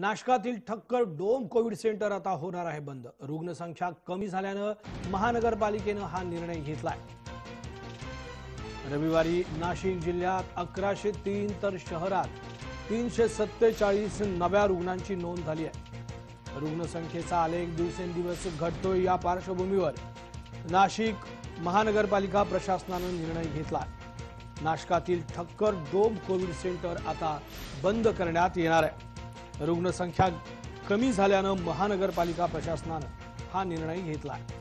नाशकातील Thakkar dome Covid centre आता होणार आहे बंद. रुग्णसंख्या कमी झाल्यानं महानगरपालिकेनं हा निर्णय घेतलाय. रविवारी नाशिक जिल्ह्यात अकराशे तीन तर शहरात तीनशे सत्तेचाळीस नव्या रुग्णांची नोंद झाली आहे. रुग्णसंख्येचा आलेख दिवसेंदिवस घटतोय या पार्श्वभूमीवर. नाशिक महानगरपालिका प्रशासनानं निर्णय घेतला नाशकातील ठक्कर डोम कोविड सेंटर आता बंद करण्यात येणार आहे. रुग्णसंख्या कमी झाल्यानं महानगरपालिका प्रशासनानं हा निर्णय घेतला आहे.